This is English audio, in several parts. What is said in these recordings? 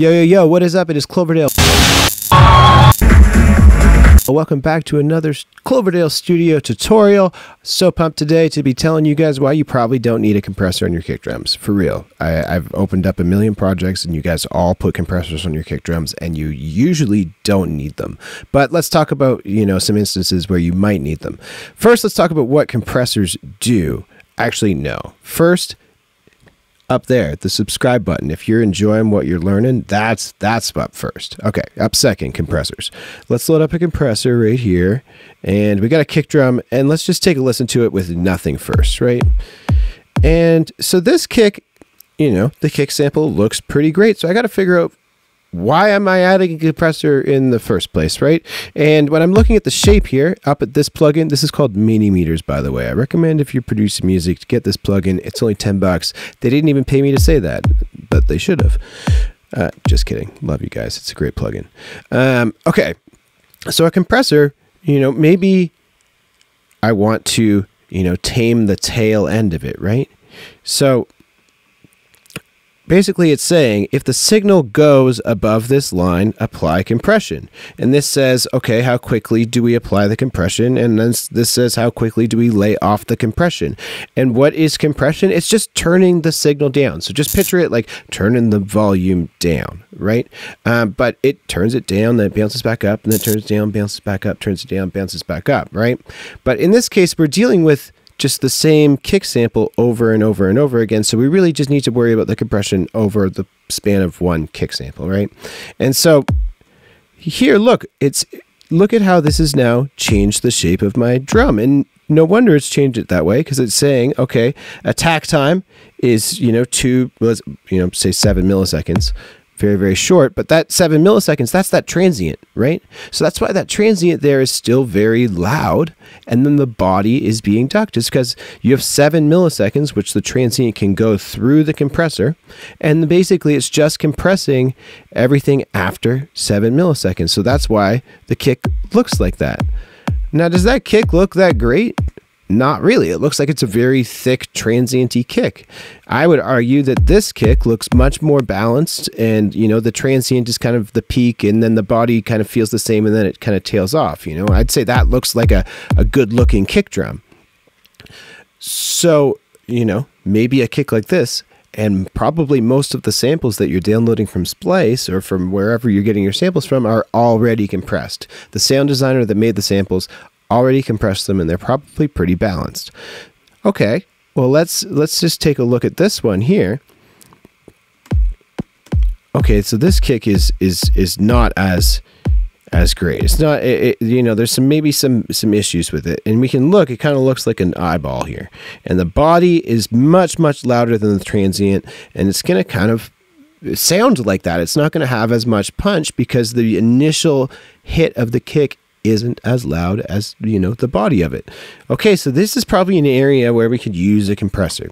Yo, yo, yo, what is up? It is Cloverdale. Welcome back to another Cloverdale Studio tutorial. So pumped today to be telling you guys why you probably don't need a compressor on your kick drums. For real. I, have opened up a million projects and you guys all put compressors on your kick drums and you usually don't need them. But let's talk about, you know, some instances where you might need them. First, let's talk about what compressors do. Actually, no. First, up there, the subscribe button. If you're enjoying what you're learning, that's that's up first. Okay, up second, compressors. Let's load up a compressor right here. And we got a kick drum, and let's just take a listen to it with nothing first, right? And so this kick, you know, the kick sample looks pretty great. So I got to figure out why am I adding a compressor in the first place, right? And when I'm looking at the shape here, up at this plugin, this is called Mini Meters, by the way. I recommend if you're producing music to get this plugin. It's only 10 bucks. They didn't even pay me to say that, but they should have. Uh, just kidding. Love you guys. It's a great plugin. Um, okay. So a compressor, you know, maybe I want to, you know, tame the tail end of it, right? So basically it's saying if the signal goes above this line, apply compression. And this says, okay, how quickly do we apply the compression? And then this says, how quickly do we lay off the compression? And what is compression? It's just turning the signal down. So just picture it like turning the volume down, right? Um, but it turns it down, then it bounces back up, and then turns down, bounces back up, turns it down, bounces back up, right? But in this case, we're dealing with just the same kick sample over and over and over again. So we really just need to worry about the compression over the span of one kick sample, right? And so here, look, it's look at how this has now changed the shape of my drum. And no wonder it's changed it that way because it's saying, okay, attack time is, you know, two, let's, you know, say seven milliseconds very, very short. But that seven milliseconds, that's that transient, right? So that's why that transient there is still very loud. And then the body is being ducked. It's because you have seven milliseconds, which the transient can go through the compressor. And basically, it's just compressing everything after seven milliseconds. So that's why the kick looks like that. Now, does that kick look that great? Not really. It looks like it's a very thick, transienty kick. I would argue that this kick looks much more balanced, and you know the transient is kind of the peak, and then the body kind of feels the same, and then it kind of tails off. You know, I'd say that looks like a, a good looking kick drum. So you know, maybe a kick like this and probably most of the samples that you're downloading from Splice or from wherever you're getting your samples from are already compressed. The sound designer that made the samples already compressed them and they're probably pretty balanced. Okay, well let's let's just take a look at this one here. Okay, so this kick is is is not as as great. It's not it, it, you know there's some maybe some some issues with it. And we can look it kind of looks like an eyeball here. And the body is much much louder than the transient and it's to kind of sound like that. It's not going to have as much punch because the initial hit of the kick isn't as loud as you know the body of it. Okay so this is probably an area where we could use a compressor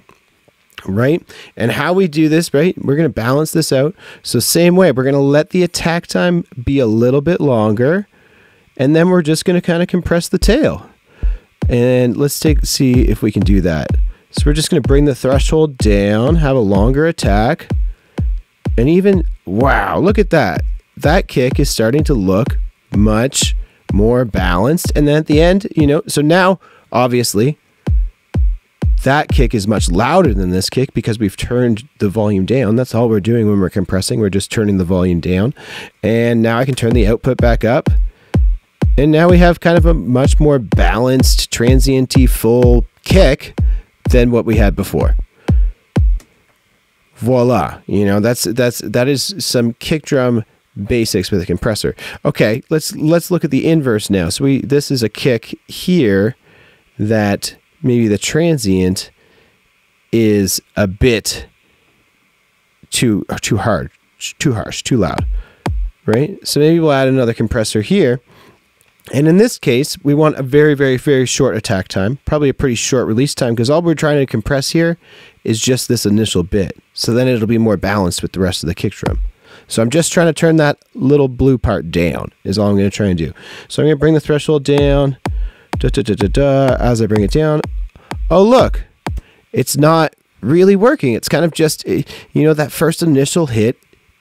right? And how we do this right? We're going to balance this out. So same way we're going to let the attack time be a little bit longer and then we're just going to kind of compress the tail. And let's take see if we can do that. So we're just going to bring the threshold down have a longer attack. And even wow look at that. That kick is starting to look much more balanced. And then at the end, you know, so now obviously that kick is much louder than this kick because we've turned the volume down. That's all we're doing when we're compressing. We're just turning the volume down. And now I can turn the output back up. And now we have kind of a much more balanced, transienty, full kick than what we had before. Voila. You know, that's that's that is some kick drum basics with a compressor. Okay, let's let's look at the inverse now. So we this is a kick here that maybe the transient is a bit too too hard, too harsh, too loud. Right? So maybe we'll add another compressor here. And in this case, we want a very, very, very short attack time, probably a pretty short release time, because all we're trying to compress here is just this initial bit. So then it'll be more balanced with the rest of the kick drum. So I'm just trying to turn that little blue part down is all I'm going to try and do. So I'm going to bring the threshold down da, da, da, as I bring it down. Oh, look, it's not really working. It's kind of just, eh, you know, that first initial hit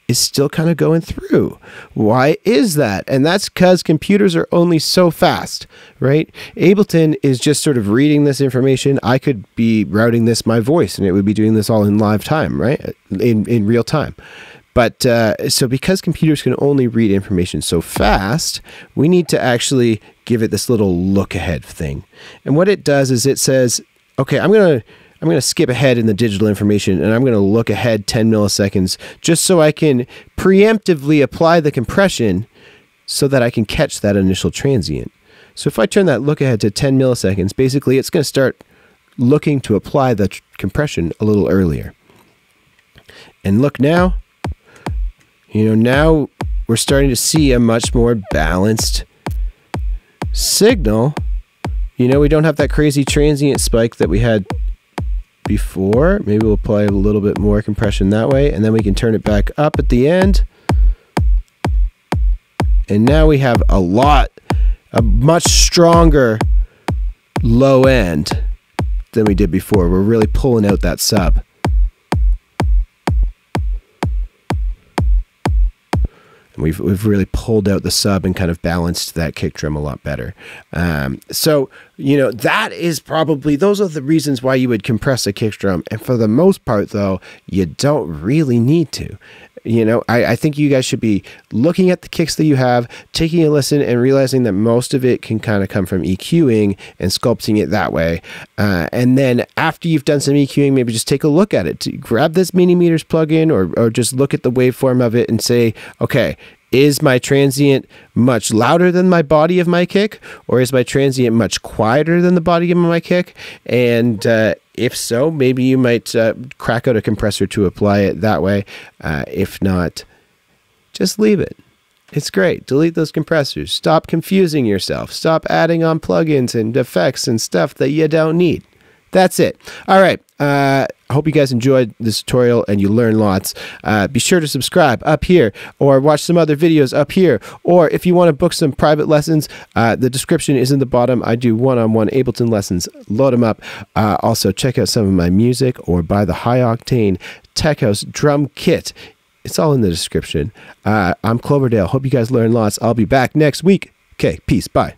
is still kind of going through. Why is that? And that's because computers are only so fast, right? Ableton is just sort of reading this information. I could be routing this my voice and it would be doing this all in live time, right? In, in real time. But uh, so because computers can only read information so fast, we need to actually give it this little look ahead thing. And what it does is it says, okay, I'm going to I'm going to skip ahead in the digital information and I'm going to look ahead 10 milliseconds just so I can preemptively apply the compression so that I can catch that initial transient. So if I turn that look ahead to 10 milliseconds, basically it's going to start looking to apply the compression a little earlier. And look now, you know, now we're starting to see a much more balanced signal. You know, we don't have that crazy transient spike that we had before. Maybe we'll apply a little bit more compression that way, and then we can turn it back up at the end. And now we have a lot, a much stronger low end than we did before. We're really pulling out that sub. We've we've really pulled out the sub and kind of balanced that kick drum a lot better. Um, so you know that is probably those are the reasons why you would compress a kick drum, and for the most part, though, you don't really need to. You know, I, I think you guys should be looking at the kicks that you have, taking a listen, and realizing that most of it can kind of come from EQing and sculpting it that way. Uh, and then after you've done some EQing, maybe just take a look at it. Grab this Mini Meters plugin or, or just look at the waveform of it and say, okay, is my transient much louder than my body of my kick or is my transient much quieter than the body of my kick and uh, if so maybe you might uh, crack out a compressor to apply it that way. Uh, if not just leave it. It's great. Delete those compressors. Stop confusing yourself. Stop adding on plugins and effects and stuff that you don't need that's it. All right. Uh, I hope you guys enjoyed this tutorial and you learned lots. Uh, be sure to subscribe up here or watch some other videos up here. Or if you want to book some private lessons, uh, the description is in the bottom. I do one on one Ableton lessons. Load them up. Uh, also, check out some of my music or buy the High Octane Tech House drum kit. It's all in the description. Uh, I'm Cloverdale. Hope you guys learned lots. I'll be back next week. Okay, peace. Bye.